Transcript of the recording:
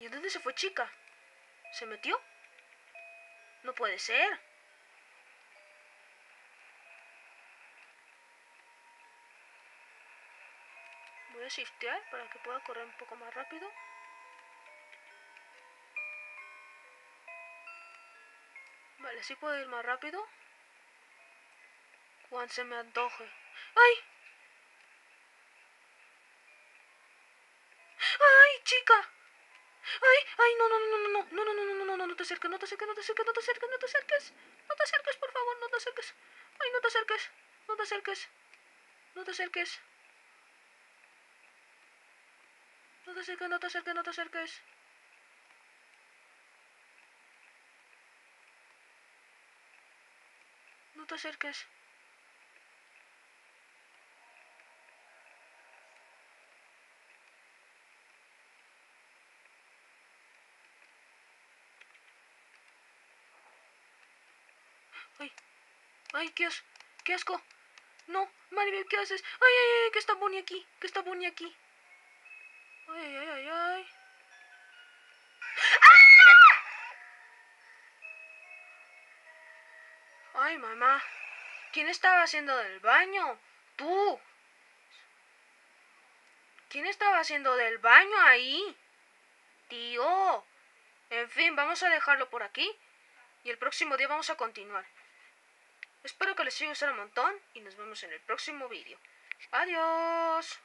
¿Y dónde se fue chica? ¿Se metió? No puede ser. Voy a shiftear para que pueda correr un poco más rápido. Vale, sí puedo ir más rápido. Cuando se me antoje. ¡Ay! ¡Ay, chica! ¡Ay! ¡Ay! No, no, no, no, no, no, no, no, no, no, no, no, te acerques, no te acerques, no te acerques, no te acerques, no te acerques. No te acerques, por favor, no te acerques. ¡Ay, no te acerques! No te acerques. No te acerques. No te acerques, no te acerques, no te acerques. No te acerques. Ay, ay, qué, as qué asco. No, Maribel, ¿qué haces? Ay, ay, ay, que está Bonnie aquí, que está Bonnie aquí. Ay, ay, ay, ay. Ay, mamá. ¿Quién estaba haciendo del baño? Tú. ¿Quién estaba haciendo del baño ahí? Tío. En fin, vamos a dejarlo por aquí. Y el próximo día vamos a continuar. Espero que les siga gustando un montón y nos vemos en el próximo vídeo. Adiós.